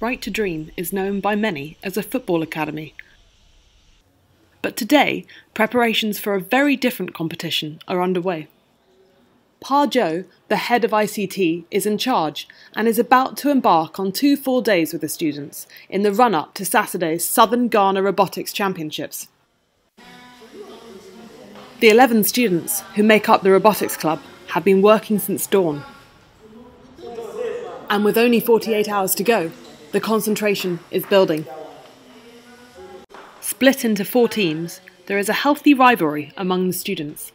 Right to Dream is known by many as a football academy. But today, preparations for a very different competition are underway. Pa Joe, the head of ICT, is in charge and is about to embark on two full days with the students in the run up to Saturday's Southern Ghana Robotics Championships. The 11 students who make up the robotics club have been working since dawn. And with only 48 hours to go, the concentration is building. Split into four teams, there is a healthy rivalry among the students.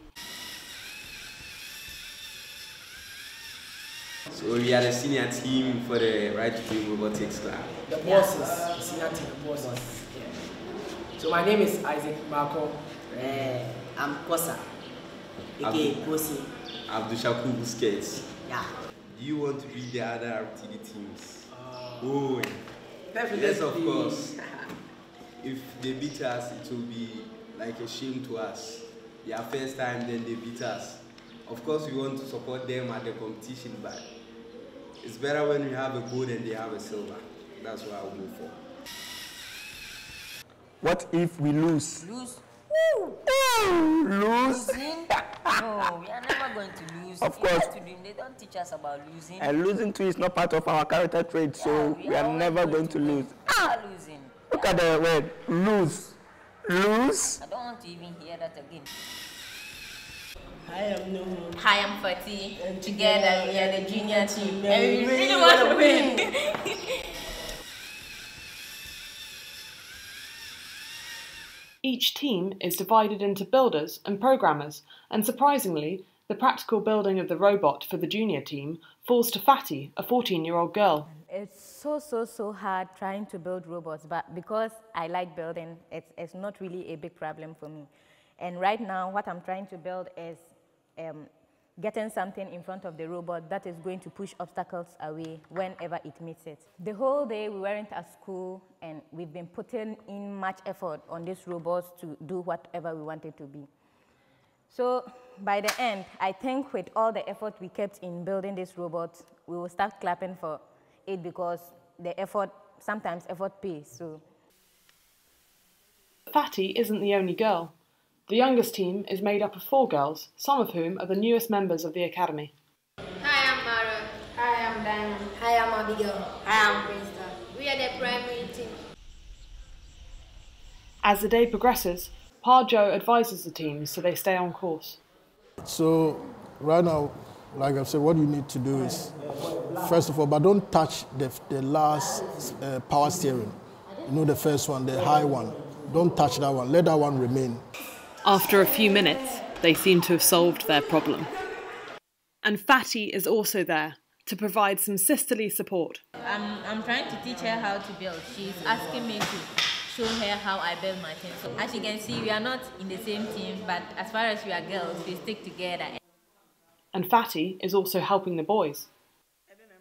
So we are the senior team for the Right to Dream Robotics Club. The bosses, the senior team, the bosses. Yeah. So my name is Isaac Marco. Uh, I'm Kosa, aka Kosi. Abdul Shakur Busquets. Yeah. Do you want to be the other RTD teams? Oh, definitely. yes, of course. if they beat us, it will be like a shame to us. Their first time, then they beat us. Of course, we want to support them at the competition, but it's better when we have a gold and they have a silver. That's what I'll go for. What if we lose? Lose? Lose? Losing? no, we are never going to lose. Of course. to dream, they don't teach us about losing. And losing too is not part of our character trait, so Yeah, we are always never going to win. lose. We are losing. Look at the word lose. Lose? I don't want to even hear that again. Hi, I'm Nuhu. Hi, I'm Fatih. And Together, we are the junior team, and we really really want to wanna win. Each team is divided into builders and programmers, and surprisingly, the practical building of the robot for the junior team falls to Fatty, a 14 year old girl. It's so, so, so hard trying to build robots, but because I like building, it's, it's not really a big problem for me. And right now, what I'm trying to build is um, getting something in front of the robot that is going to push obstacles away whenever it meets it. The whole day we weren't at school, and we've been putting in much effort on these robots to do whatever we wanted to be. So by the end, I think with all the effort we kept in building this robot, we will start clapping for it because the effort, sometimes effort pays. So Fatty isn't the only girl. The youngest team is made up of four girls, some of whom are the newest members of the academy. Hi, I'm Mara. Hi, I'm Diamond. Hi, I'm Abigail. Hi, I'm Krista. We are the primary team. As the day progresses, Pa Joe advises the teams so they stay on course. So right now, like I said, what you need to do is, first of all, but don't touch the, the last uh, power steering. You know the first one, the high one. Don't touch that one. Let that one remain. After a few minutes, they seem to have solved their problem. And Fatty is also there to provide some sisterly support. I'm, I'm trying to teach her how to build. She's asking me to show her how I build my things. So as you can see, we are not in the same team, but as far as we are girls, we stick together. And Fatty is also helping the boys.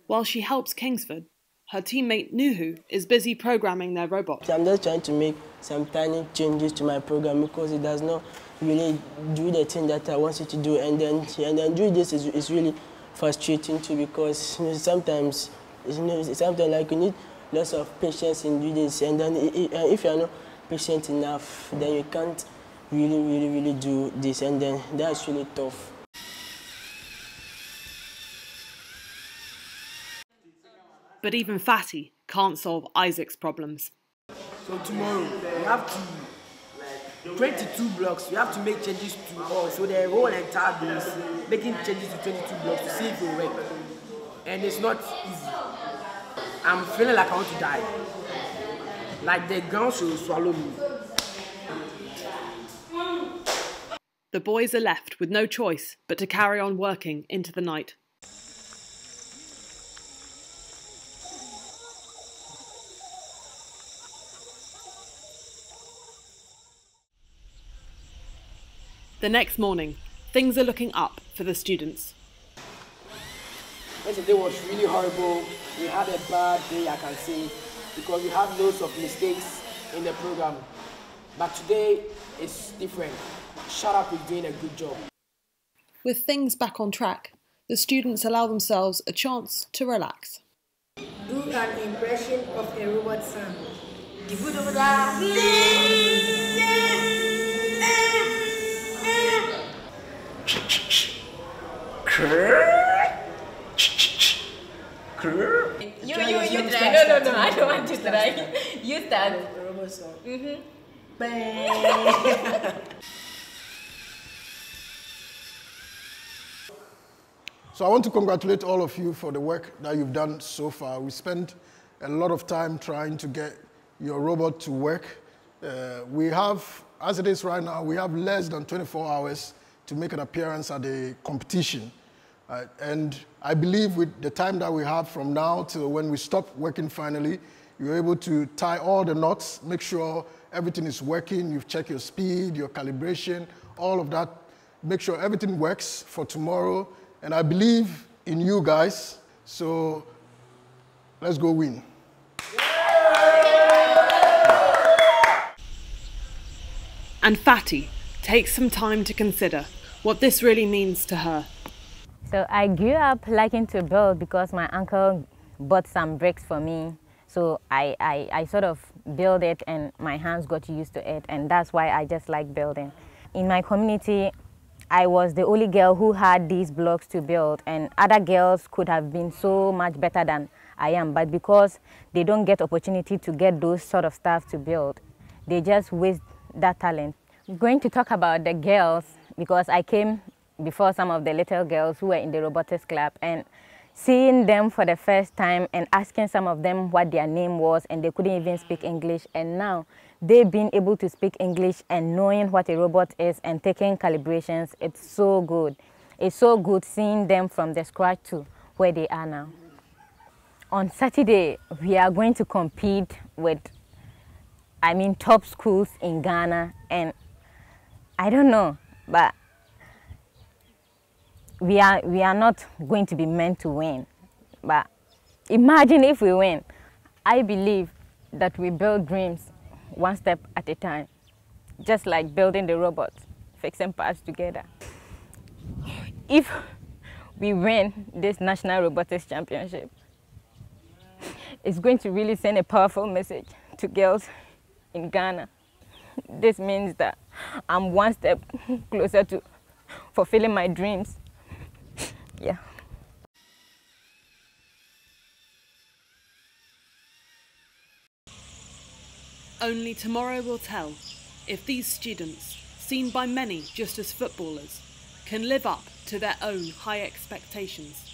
While she helps Kingsford, her teammate Nuhu is busy programming their robot. I'm just trying to make some tiny changes to my program because it does not really do the thing that I want it to do. And then, and then doing this is, is really frustrating too because you know, sometimes, you know, sometimes like you need lots of patience in doing this. And then if you're not patient enough, then you can't really, really, really do this. And then that's really tough. But even Fatty can't solve Isaac's problems. So tomorrow we have to 22 blocks. We have to make changes to all. So the whole entire base, making changes to 22 blocks to see if it will work. And it's not easy. I'm feeling like I want to die. Like the ground should swallow me. The boys are left with no choice but to carry on working into the night. The next morning, things are looking up for the students. Yesterday was really horrible. We had a bad day, I can say, because we had loads of mistakes in the program. But today is different. Shut up is doing a good job. With things back on track, the students allow themselves a chance to relax. Do an impression of a robot sound. You, you, you try. No, no, no. I don't want to try. You start. Mm-hmm. So I want to congratulate all of you for the work that you've done so far. We spent a lot of time trying to get your robot to work. Uh, we have, as it is right now, we have less than 24 hours to make an appearance at the competition. Uh, and I believe with the time that we have from now till when we stop working finally, you're able to tie all the knots, make sure everything is working, you've checked your speed, your calibration, all of that. Make sure everything works for tomorrow. And I believe in you guys, so let's go win. And Fatty takes some time to consider what this really means to her. So I grew up liking to build because my uncle bought some bricks for me. So I, I, I sort of build it and my hands got used to it and that's why I just like building. In my community, I was the only girl who had these blocks to build and other girls could have been so much better than I am but because they don't get opportunity to get those sort of stuff to build, they just waste that talent. Going to talk about the girls because I came before some of the little girls who were in the robotics club and seeing them for the first time and asking some of them what their name was and they couldn't even speak English and now they being able to speak English and knowing what a robot is and taking calibrations, it's so good. It's so good seeing them from the scratch to where they are now. On Saturday, we are going to compete with, I mean, top schools in Ghana and I don't know, but we are, we are not going to be meant to win. But imagine if we win. I believe that we build dreams one step at a time, just like building the robots, fixing parts together. If we win this National Robotics Championship, it's going to really send a powerful message to girls in Ghana. This means that I'm one step closer to fulfilling my dreams. Yeah. Only tomorrow will tell if these students, seen by many just as footballers, can live up to their own high expectations.